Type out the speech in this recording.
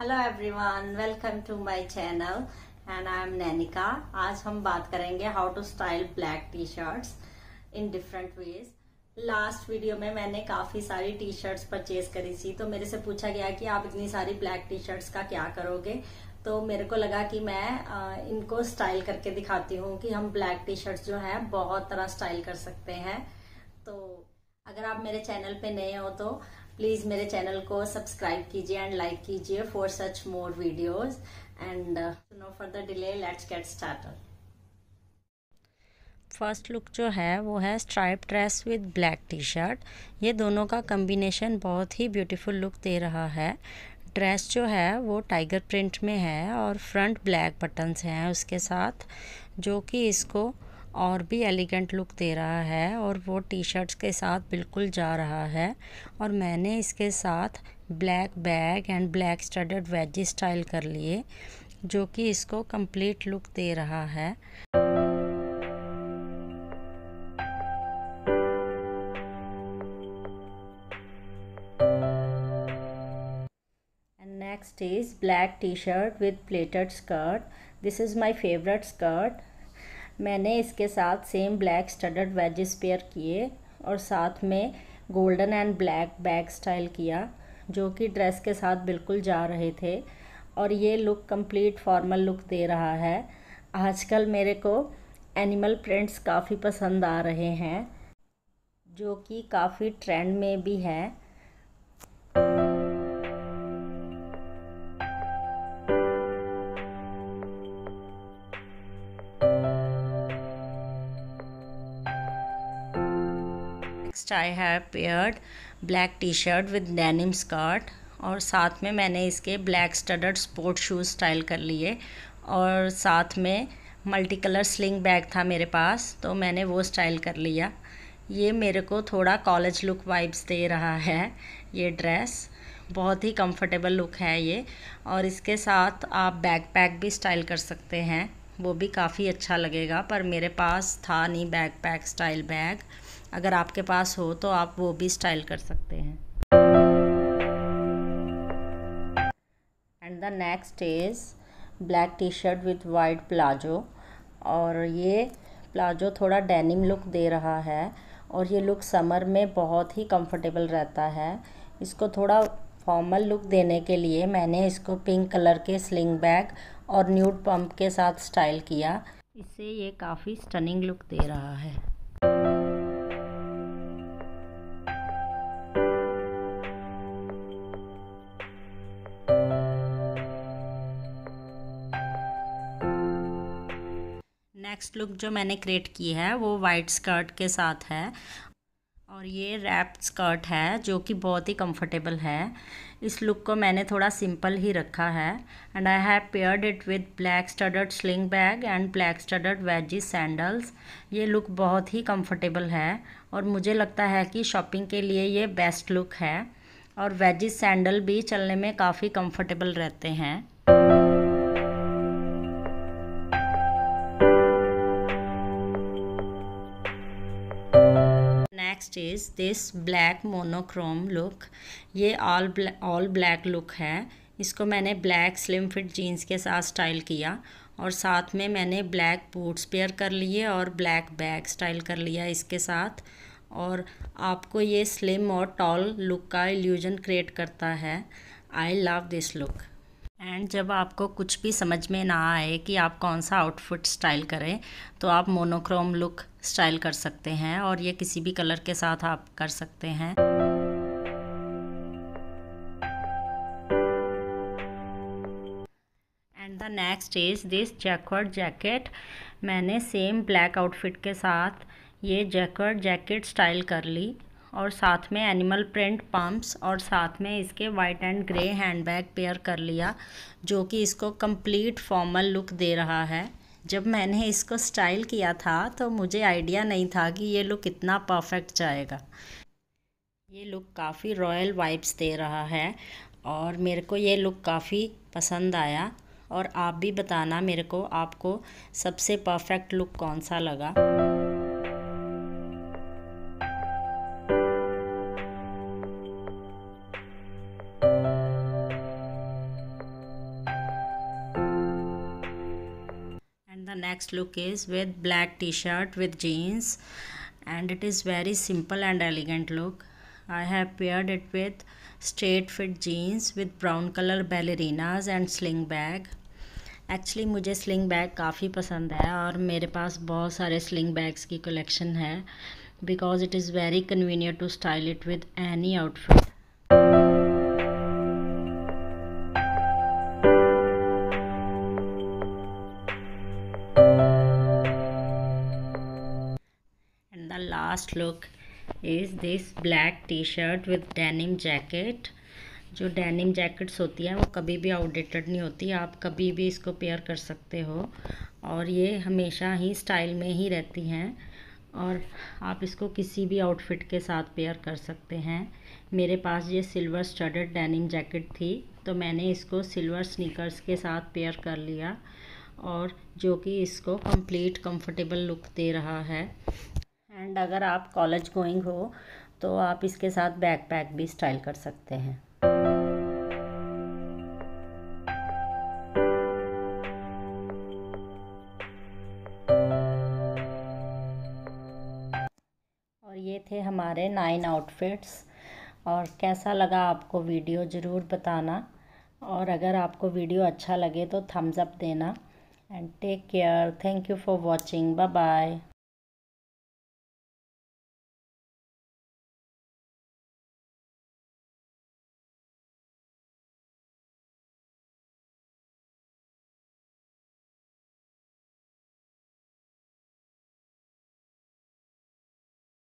Hello everyone welcome to my channel and I am Nainika आज हम बात करेंगे how to style black t-shirts in different ways last video में मैंने काफ़ी सारी टी शर्ट्स परचेज करी थी तो मेरे से पूछा गया कि आप इतनी सारी ब्लैक टी शर्ट्स का क्या करोगे? तो मेरे को लगा कि मैं इनको स्टाइल करके दिखाती हूँ कि हम ब्लैक टी शर्ट्स जो है बहुत तरह स्टाइल कर सकते हैं। तो अगर आप मेरे चैनल पे नए हो तो प्लीज़ मेरे चैनल को सब्सक्राइब कीजिए एंड लाइक कीजिए for such more videos and no further delay let's get started first look जो है, वो है stripe dress with black t-shirt ये दोनों का कम्बिनेशन बहुत ही ब्यूटीफुल लुक दे रहा है. ड्रेस जो है, वो टाइगर प्रिंट में है और फ्रंट ब्लैक बटन्स हैं उसके साथ, जो कि इसको और भी एलिगेंट लुक दे रहा है और वो टी शर्ट्स के साथ बिल्कुल जा रहा है और मैंने इसके साथ black bag and black studded wedgie style कर लिए, जो कि इसको कंप्लीट लुक दे रहा है। Next is black t-shirt with pleated skirt. This is my favorite skirt. मैंने इसके साथ same black studded wedges pair किए और साथ में golden and black bag style किया, जो कि ड्रेस के साथ बिल्कुल जा रहे थे। और ये लुक कंप्लीट फॉर्मल लुक दे रहा है। आजकल मेरे को एनिमल प्रिंट्स काफ़ी पसंद आ रहे हैं, जो कि काफ़ी ट्रेंड में भी है। Next I have paired black t-shirt with denim skirt और साथ में मैंने इसके black studded sport shoes style कर लिए और साथ में मल्टी कलर स्लिंग बैग था मेरे पास तो मैंने वो स्टाइल कर लिया। ये मेरे को थोड़ा कॉलेज लुक वाइब्स दे रहा है, ये ड्रेस बहुत ही कंफर्टेबल लुक है ये और इसके साथ आप बैग पैक भी स्टाइल कर सकते हैं। वो भी काफ़ी अच्छा लगेगा, पर मेरे पास था नहीं बैग पैक स्टाइल बैग अगर आपके पास हो तो आप वो भी स्टाइल कर सकते हैं। And the next is black t-shirt with white palazzo और ये प्लाजो थोड़ा डेनिम लुक दे रहा है और ये लुक समर में बहुत ही कंफर्टेबल रहता है। इसको थोड़ा फॉर्मल लुक देने के लिए मैंने इसको पिंक कलर के स्लिंग बैग और न्यूड पम्प के साथ स्टाइल किया। इससे ये काफ़ी स्टनिंग लुक दे रहा है। नेक्स्ट लुक जो मैंने क्रिएट की है, वो वाइट स्कर्ट के साथ है। और ये रैप स्कर्ट है, जो कि बहुत ही कंफर्टेबल है। इस लुक को मैंने थोड़ा सिंपल ही रखा है। And I have paired it with black studded sling bag and black studded wedgie sandals ये लुक बहुत ही कंफर्टेबल है। और मुझे लगता है कि शॉपिंग के लिए ये बेस्ट लुक है। और वेजी सैंडल भी चलने में काफ़ी कंफर्टेबल रहते हैं। Next is this black monochrome look ये ऑल ऑल ब्लैक लुक है। इसको मैंने ब्लैक स्लिम फिट जीन्स के साथ स्टाइल किया और साथ में मैंने ब्लैक बूट्स पेयर कर लिए और ब्लैक बैग स्टाइल कर लिया इसके साथ। और आपको ये स्लिम और टॉल लुक का इल्यूजन क्रिएट करता है। I love this look and जब आपको कुछ भी समझ में ना आए कि आप कौन सा आउटफिट स्टाइल करें तो आप मोनोक्रोम लुक स्टाइल कर सकते हैं और ये किसी भी कलर के साथ आप कर सकते हैं। And the next is this jacquard jacket मैंने सेम ब्लैक आउटफिट के साथ ये जैकवर्ड जैकेट स्टाइल कर ली। और साथ में एनिमल प्रिंट पम्प्स और साथ में इसके white and grey handbag pair कर लिया, जो कि इसको कंप्लीट फॉर्मल लुक दे रहा है। जब मैंने इसको स्टाइल किया था तो मुझे आइडिया नहीं था कि ये लुक इतना परफेक्ट जाएगा। ये लुक काफ़ी रॉयल वाइब्स दे रहा है और मेरे को ये लुक काफ़ी पसंद आया। और आप भी बताना मेरे को आपको सबसे परफेक्ट लुक कौन सा लगा। Next look is with black t-shirt with jeans and it is very simple and elegant look i have paired it with straight fit jeans with brown color ballerinas and sling bag actually मुझे sling bag काफ़ी पसंद है और मेरे पास बहुत सारे sling bags की कलेक्शन है because it is very convenient to style it with any outfit and the last look is this black t-shirt with denim जो डेनिम जैकेट्स होती हैं, वो कभी भी आउटडेटेड नहीं होती। आप कभी भी इसको पेयर कर सकते हो। और ये हमेशा ही स्टाइल में ही रहती हैं। और आप इसको किसी भी आउटफिट के साथ पेयर कर सकते हैं। मेरे पास ये सिल्वर स्टडेड डेनिम जैकेट थी तो मैंने इसको सिल्वर स्नीकर्स के साथ पेयर कर लिया। और जो कि इसको कंप्लीट कंफर्टेबल लुक दे रहा है। एंड अगर आप कॉलेज गोइंग हो तो आप इसके साथ बैक पैक भी स्टाइल कर सकते हैं। और ये थे हमारे नाइन आउटफिट्स और कैसा लगा आपको वीडियो ज़रूर बताना। और अगर आपको वीडियो अच्छा लगे तो थम्स अप देना। And take care thank you for watching bye bye